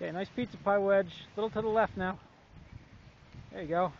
Okay, nice pizza pie wedge. A little to the left now. There you go.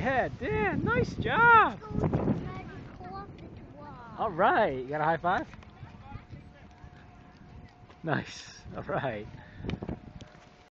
Yeah, Dan, nice job. All right, you got a high five? Nice, all right.